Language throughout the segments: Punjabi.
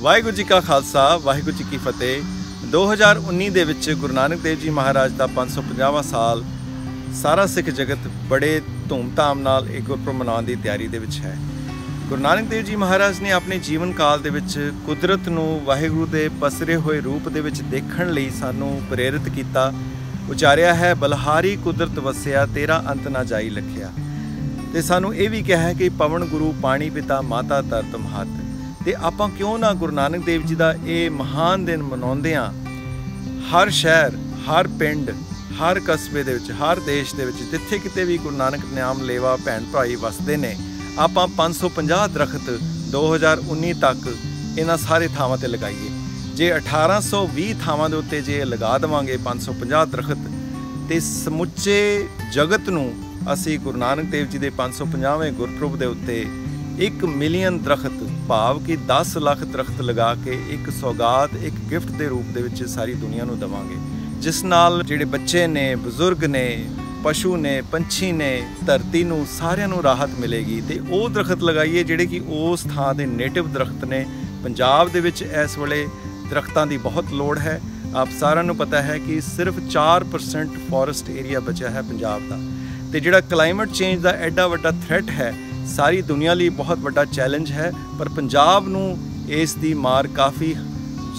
ਵਾਹਿਗੁਰੂ ਜੀ ਕਾ ਖਾਲਸਾ, ਵਾਹਿਗੁਰੂ ਜੀ ਕੀ ਫਤਿਹ। 2019 ਦੇ ਵਿੱਚ ਗੁਰੂ ਨਾਨਕ ਦੇਵ ਜੀ ਮਹਾਰਾਜ ਦਾ 550ਵਾਂ ਸਾਲ ਸਾਰਾ ਸਿੱਖ ਜਗਤ ਬੜੇ ਧੂਮਧਾਮ ਨਾਲ ਇੱਕ ਗੁਰਪੁਰਬ ਮਨਾਉਣ ਦੀ ਤਿਆਰੀ ਦੇ ਵਿੱਚ ਹੈ। ਗੁਰੂ ਨਾਨਕ ਦੇਵ ਜੀ ਮਹਾਰਾਜ ਨੇ ਆਪਣੇ ਜੀਵਨ ਕਾਲ ਦੇ ਵਿੱਚ ਕੁਦਰਤ ਨੂੰ ਵਾਹਿਗੁਰੂ ਦੇ ਪਸਰੇ ਹੋਏ ਰੂਪ ਦੇ ਵਿੱਚ ਦੇਖਣ ਲਈ ਸਾਨੂੰ ਪ੍ਰੇਰਿਤ ਕੀਤਾ। ਉਚਾਰਿਆ ਹੈ, ਬਲਹਾਰੀ ਕੁਦਰਤ ਵਸਿਆ, ਤੇਰਾ ਅੰਤ ਨਾ ਜਾਈ ਲਖਿਆ। ਤੇ ਸਾਨੂੰ ਇਹ ਵੀ ਕਿਹਾ ਹੈ ਕਿ ਪਵਨ ਗੁਰੂ, ਪਾਣੀ ਪਿਤਾ, ਮਾਤਾ ਧਰਤ ਮਹਤ। ਤੇ ਆਪਾਂ ਕਿਉਂ ਨਾ ਗੁਰੂ ਨਾਨਕ ਦੇਵ ਜੀ ਦਾ ਇਹ ਮਹਾਨ ਦਿਨ ਮਨਾਉਂਦੇ ਆ ਹਰ ਸ਼ਹਿਰ, ਹਰ ਪਿੰਡ, ਹਰ ਕਸਬੇ ਦੇ ਵਿੱਚ, ਹਰ ਦੇਸ਼ ਦੇ ਵਿੱਚ ਜਿੱਥੇ ਕਿਤੇ ਵੀ ਗੁਰੂ ਨਾਨਕ ਨਾਮ ਲੇਵਾ ਭੈਣ ਭਾਈ ਵਸਦੇ ਨੇ, ਆਪਾਂ 550 ਦਰਖਤ 2019 ਤੱਕ ਇਹਨਾਂ ਸਾਰੇ ਥਾਵਾਂ ਤੇ ਲਗਾਈਏ। ਜੇ 1820 ਥਾਵਾਂ ਦੇ ਉੱਤੇ ਜੇ ਲਗਾ ਦੇਵਾਂਗੇ 550 ਦਰਖਤ, ਤੇ ਸਮੁੱਚੇ ਜਗਤ ਨੂੰ ਅਸੀਂ ਗੁਰੂ ਨਾਨਕ ਦੇਵ ਜੀ ਦੇ 550ਵੇਂ ਗੁਰਪੁਰਬ ਦੇ ਉੱਤੇ 1 ਮਿਲੀਅਨ ਦਰਖਤ, ਭਾਵ ਕਿ 10 ਲੱਖ ਦਰਖਤ ਲਗਾ ਕੇ ਇੱਕ ਸੌਗਾਤ, ਇੱਕ ਗਿਫਟ ਦੇ ਰੂਪ ਦੇ ਵਿੱਚ ਸਾਰੀ ਦੁਨੀਆ ਨੂੰ ਦਵਾਂਗੇ। ਜਿਸ ਨਾਲ ਜਿਹੜੇ ਬੱਚੇ ਨੇ, ਬਜ਼ੁਰਗ ਨੇ, ਪਸ਼ੂ ਨੇ, ਪੰਛੀ ਨੇ, ਧਰਤੀ ਨੂੰ, ਸਾਰਿਆਂ ਨੂੰ ਰਾਹਤ ਮਿਲੇਗੀ। ਤੇ ਉਹ ਦਰਖਤ ਲਗਾਈਏ ਜਿਹੜੇ ਕਿ ਉਸ ਥਾਂ ਦੇ ਨੇਟਿਵ ਦਰਖਤ ਨੇ। ਪੰਜਾਬ ਦੇ ਵਿੱਚ ਇਸ ਵੇਲੇ ਦਰਖਤਾਂ ਦੀ ਬਹੁਤ ਲੋੜ ਹੈ। ਆਪ ਸਾਰਿਆਂ ਨੂੰ ਪਤਾ ਹੈ ਕਿ ਸਿਰਫ 4% ਫੋਰੈਸਟ ਏਰੀਆ ਬਚਿਆ ਹੈ ਪੰਜਾਬ ਦਾ। ਤੇ ਜਿਹੜਾ ਕਲਾਈਮੇਟ ਚੇਂਜ ਦਾ ਐਡਾ ਵੱਡਾ ਥ੍ਰੈਟ ਹੈ ਸਾਰੀ ਦੁਨੀਆ ਲਈ ਬਹੁਤ ਵੱਡਾ ਚੈਲੰਜ ਹੈ, ਪਰ ਪੰਜਾਬ ਨੂੰ ਇਸ ਦੀ ਮਾਰ ਕਾਫੀ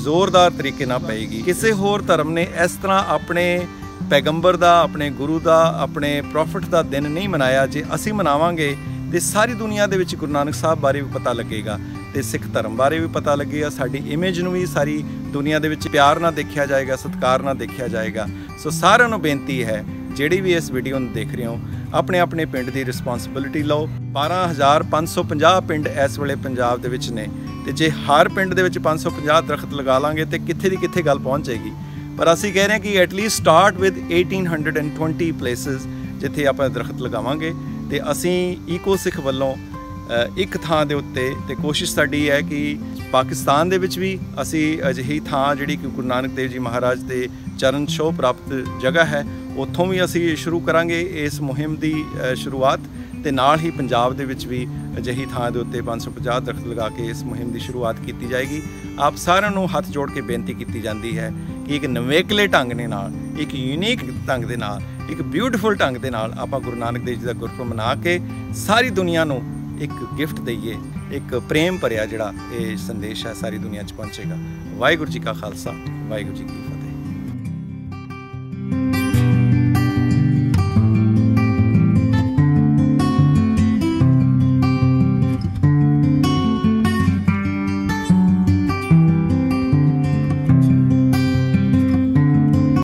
ਜ਼ੋਰਦਾਰ ਤਰੀਕੇ ਨਾਲ ਪਏਗੀ। ਕਿਸੇ ਹੋਰ ਧਰਮ ਨੇ ਇਸ ਤਰ੍ਹਾਂ ਆਪਣੇ ਪੈਗੰਬਰ ਦਾ, ਆਪਣੇ ਗੁਰੂ ਦਾ, ਆਪਣੇ ਪ੍ਰੋਫਟ ਦਾ ਦਿਨ ਨਹੀਂ ਮਨਾਇਆ ਜੇ ਅਸੀਂ ਮਨਾਵਾਂਗੇ, ਤੇ ਸਾਰੀ ਦੁਨੀਆ ਦੇ ਵਿੱਚ ਗੁਰੂ ਨਾਨਕ ਸਾਹਿਬ ਬਾਰੇ ਵੀ ਪਤਾ ਲੱਗੇਗਾ ਤੇ ਸਿੱਖ ਧਰਮ ਬਾਰੇ ਵੀ ਪਤਾ ਲੱਗੇਗਾ, ਸਾਡੀ ਇਮੇਜ ਨੂੰ ਵੀ ਸਾਰੀ ਦੁਨੀਆ ਦੇ ਵਿੱਚ ਪਿਆਰ ਨਾਲ ਦੇਖਿਆ ਜਾਏਗਾ, ਸਤਿਕਾਰ ਨਾਲ ਦੇਖਿਆ ਜਾਏਗਾ। ਸੋ ਸਾਰਿਆਂ ਨੂੰ ਬੇਨਤੀ ਹੈ ਜਿਹੜੀ ਵੀ ਇਸ ਵੀਡੀਓ ਨੂੰ ਦੇਖ ਰਹੇ ਹੋ, ਆਪਣੇ ਆਪਣੇ ਪਿੰਡ ਦੀ ਰਿਸਪੌਂਸਿਬਿਲਿਟੀ ਲਓ। 12550 ਪਿੰਡ ਇਸ ਵੇਲੇ ਪੰਜਾਬ ਦੇ ਵਿੱਚ ਨੇ। ਤੇ ਜੇ ਹਰ ਪਿੰਡ ਦੇ ਵਿੱਚ 550 ਦਰਖਤ ਲਗਾ ਲਾਂਗੇ, ਤੇ ਕਿੱਥੇ ਦੀ ਕਿੱਥੇ ਗੱਲ ਪਹੁੰਚ ਜਾਏਗੀ। ਪਰ ਅਸੀਂ ਕਹਿ ਰਹੇ ਹਾਂ ਕਿ ਐਟਲੀਸਟ ਸਟਾਰਟ ਵਿਦ 1820 ਪਲੇਸਸ ਜਿੱਥੇ ਆਪਾਂ ਦਰਖਤ ਲਗਾਵਾਂਗੇ। ਤੇ ਅਸੀਂ ਈਕੋ ਸਿੱਖ ਵੱਲੋਂ ਇੱਕ ਥਾਂ ਦੇ ਉੱਤੇ ਤੇ ਕੋਸ਼ਿਸ਼ ਸਾਡੀ ਹੈ ਕਿ ਪਾਕਿਸਤਾਨ ਦੇ ਵਿੱਚ ਵੀ ਅਸੀਂ ਅਜਿਹੀ ਥਾਂ ਜਿਹੜੀ ਕਿ ਗੁਰੂ ਨਾਨਕ ਦੇਵ ਜੀ ਮਹਾਰਾਜ ਦੇ ਚਰਨ ਛੋਹ ਪ੍ਰਾਪਤ ਜਗ੍ਹਾ ਹੈ ਉੱਥੋਂ ਵੀ ਅਸੀਂ ਸ਼ੁਰੂ ਕਰਾਂਗੇ ਇਸ ਮੁਹਿੰਮ ਦੀ ਸ਼ੁਰੂਆਤ ਤੇ ਨਾਲ ਹੀ ਪੰਜਾਬ ਦੇ ਵਿੱਚ ਵੀ ਅਜਿਹੀ ਥਾਂ ਦੇ ਉੱਤੇ 550 ਦਰਖਤ ਲਗਾ ਕੇ ਇਸ ਮੁਹਿੰਮ ਦੀ ਸ਼ੁਰੂਆਤ ਕੀਤੀ ਜਾਏਗੀ। ਆਪ ਸਾਰਿਆਂ ਨੂੰ ਹੱਥ ਜੋੜ ਕੇ ਬੇਨਤੀ ਕੀਤੀ ਜਾਂਦੀ ਹੈ ਕਿ ਇੱਕ ਨਵੇਕਲੇ ਢੰਗ ਦੇ ਨਾਲ, ਇੱਕ ਯੂਨੀਕ ਢੰਗ ਦੇ ਨਾਲ, ਇੱਕ ਬਿਊਟੀਫੁਲ ਢੰਗ ਦੇ ਨਾਲ ਆਪਾਂ ਗੁਰੂ ਨਾਨਕ ਦੇਵ ਜੀ ਦਾ ਗੁਰਪੁਰਬ ਮਨਾ ਕੇ ਸਾਰੀ ਦੁਨੀਆ ਨੂੰ ਇੱਕ ਗਿਫਟ ਦਈਏ, ਇੱਕ ਪ੍ਰੇਮ ਭਰਿਆ ਜਿਹੜਾ ਇਹ ਸੰਦੇਸ਼ ਹੈ ਸਾਰੀ ਦੁਨੀਆ 'ਚ ਪਹੁੰਚੇਗਾ। ਵਾਹਿਗੁਰੂ ਜੀ ਕਾ ਖਾਲਸਾ, ਵਾਹਿਗੁਰੂ ਜੀ ਕੀ ਫਤਿਹ।